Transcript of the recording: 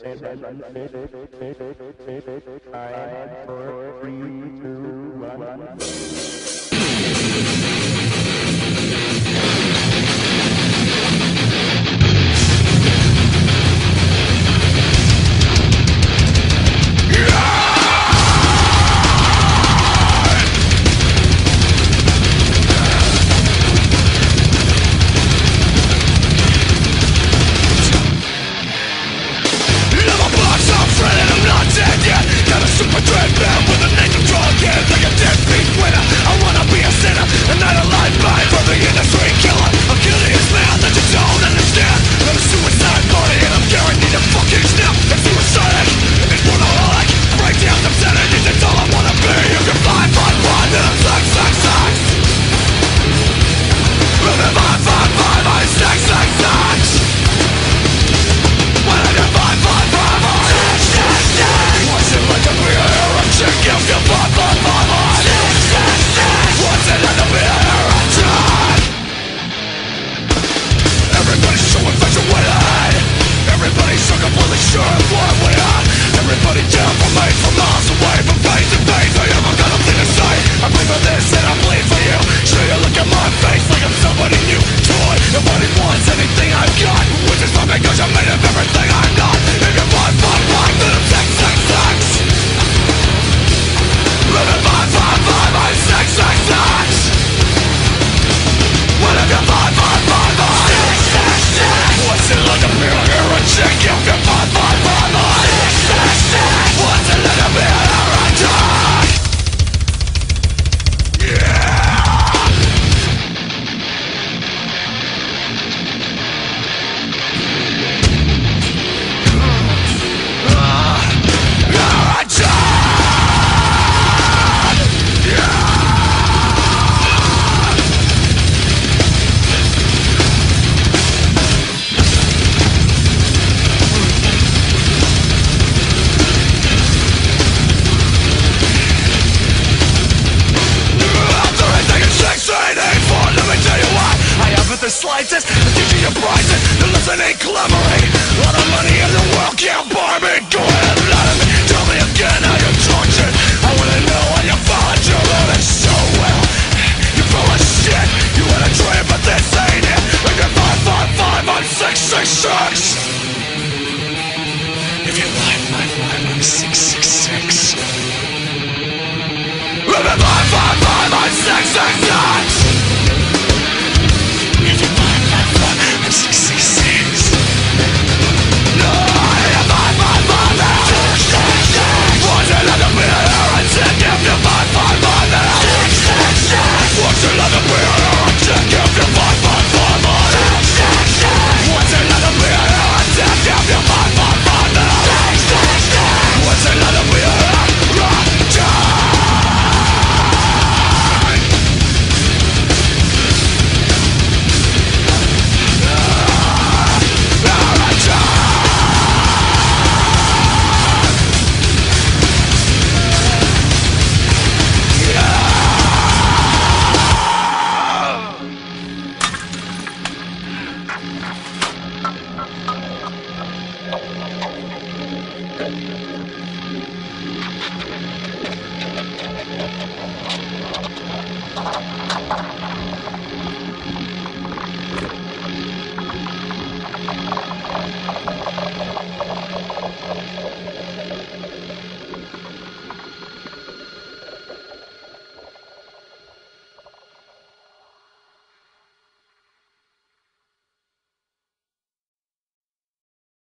seven, six, six, six, five, four, three, two, one. jump away from Six six six. six. Living life, life.